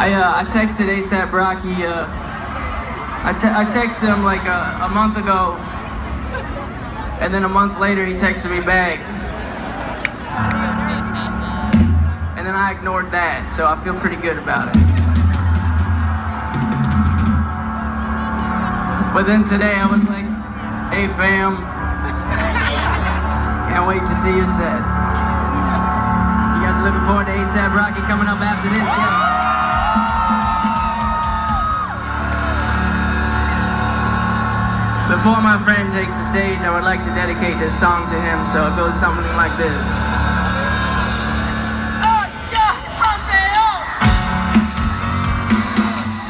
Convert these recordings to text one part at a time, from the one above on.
I, uh, I texted ASAP Rocky, uh, I, te- I texted him like a, a month ago, and then a month later he texted me back. And then I ignored that, so I feel pretty good about it. But then today I was like, hey fam, can't wait to see your set. You guys are looking forward to ASAP Rocky coming up after this, yeah? Before my friend takes the stage, I would like to dedicate this song to him, so it goes something like this.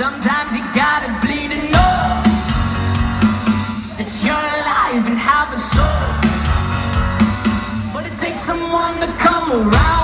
Sometimes you gotta bleed and know that you're alive and have a soul. But it takes someone to come around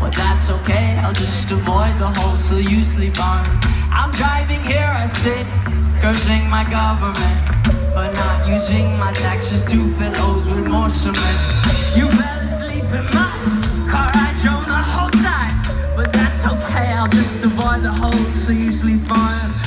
But that's okay, I'll just avoid the hole so you sleep on. I'm driving here, I sit, cursing my government for not using my taxes to fill O's with more cement. You fell asleep in my car, I drove the whole time. But that's okay, I'll just avoid the hole so you sleep fine.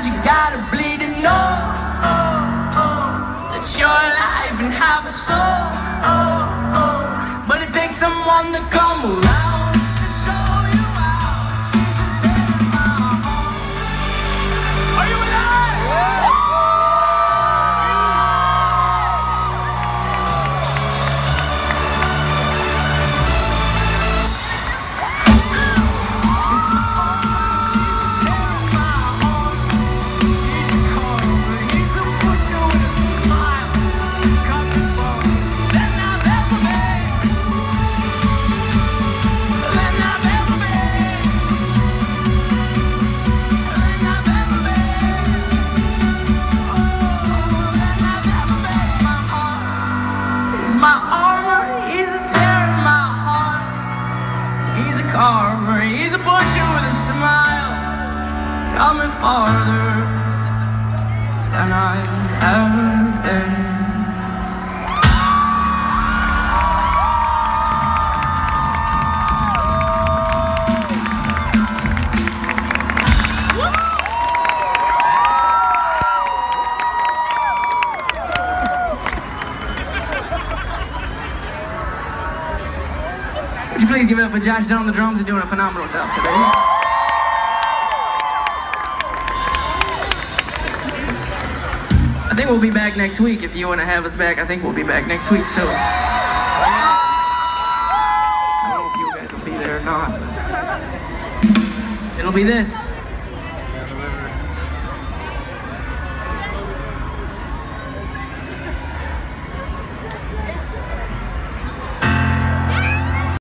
Sometimes you gotta bleed and know oh, oh, that you're alive and have a soul. Oh, but it takes someone to come around He's a he's a butcher with a smile. Coming farther than I've ever been. Would you please give it up for Josh Dun on the drums? He's doing a phenomenal job today. I think we'll be back next week. If you want to have us back, I think we'll be back next week. So I don't know if you guys will be there or not. It'll be this.